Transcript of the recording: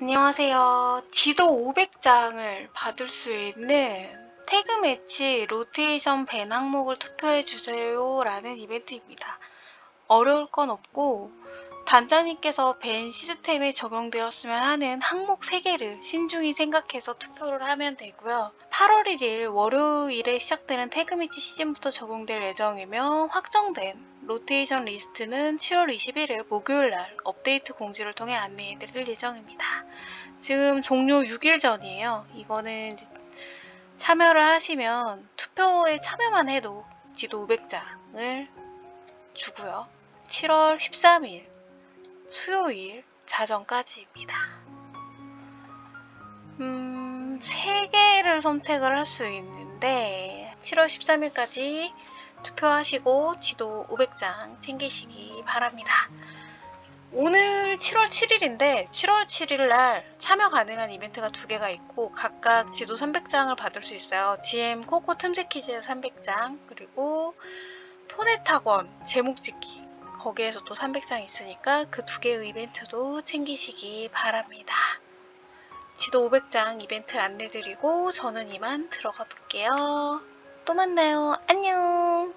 안녕하세요. 지도 500장을 받을 수 있는 태그 매치 로테이션 ban 항목을 투표해 주세요 라는 이벤트입니다. 어려울 건 없고 단장님께서 ban 시스템에 적용되었으면 하는 항목 3개를 신중히 생각해서 투표를 하면 되고요. 8월 1일 월요일에 시작되는 태그 매치 시즌부터 적용될 예정이며 확정된 로테이션 리스트는 7월 21일 목요일날 업데이트 공지를 통해 안내해 드릴 예정입니다. 지금 종료 6일 전이에요. 이거는 참여를 하시면 투표에 참여만 해도 지도 500장을 주고요. 7월 13일 수요일 자정까지입니다. 음, 3개를 선택을 할 수 있는데 7월 13일까지 투표하시고 지도 500장 챙기시기 바랍니다. 오늘 7월 7일인데 7월 7일 날 참여 가능한 이벤트가 두 개가 있고 각각 지도 300장을 받을 수 있어요. GM 코코 틈새 퀴즈 300장 그리고 포넷학원 제목 짓기 거기에서 또 300장 있으니까 그 두 개의 이벤트도 챙기시기 바랍니다. 지도 500장 이벤트 안내드리고 저는 이만 들어가 볼게요. 또 만나요. 안녕.